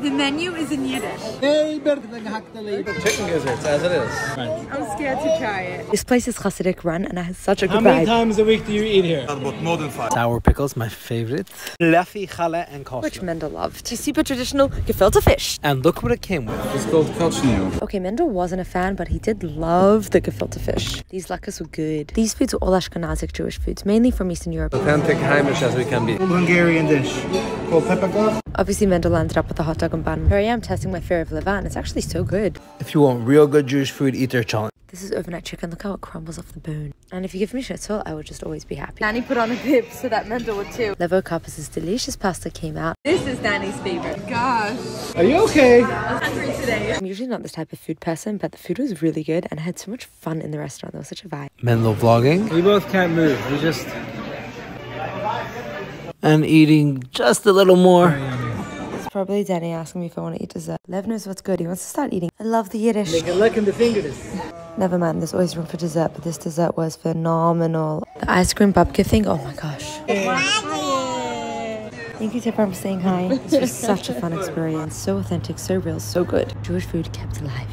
The menu is in Yiddish. Chicken gizzards, as it is. I'm scared to try it. This place is Hasidic run and it has such a good How many vibe. times a week do you eat here? But more than five. Sour pickles, my favorite. Leffi, chale, and Which kosher. Mendel loved. Super traditional gefilte fish. And look what it came with. It's called Kalchnio. Okay, Mendel wasn't a fan, but he did love the gefilte fish. These latkes were good. These foods are all Ashkenazic Jewish foods, mainly from Eastern Europe. Authentic Heimish as we can be. Hungarian dish called peppergach. Obviously, Mendel ended up with the hot dog and bun. Here I am testing my fear of Levant. It's actually so good. If you want real good Jewish food, eat their cholent. This is overnight chicken. Look how it crumbles off the bone. And if you give me schnitzel, I would just always be happy. Danny put on a bib so that Mendel would too. Levo Kappas' delicious pasta came out. This is Danny's favorite. Gosh. Are you okay? I'm hungry today. I'm usually not this type of food person, but the food was really good and I had so much fun in the restaurant. There was such a vibe. Mendel vlogging We both can't move. We just. and eating just a little more. Probably Danny asking me if I want to eat dessert. Lev knows what's good. He wants to start eating. I love the Yiddish. Make a lick in the fingers. Never mind, there's always room for dessert, but this dessert was phenomenal. The ice cream babka thing, oh my gosh. Thank you, Tipper, for saying hi. This was such a fun experience. So authentic, so real, so good. Jewish food kept alive.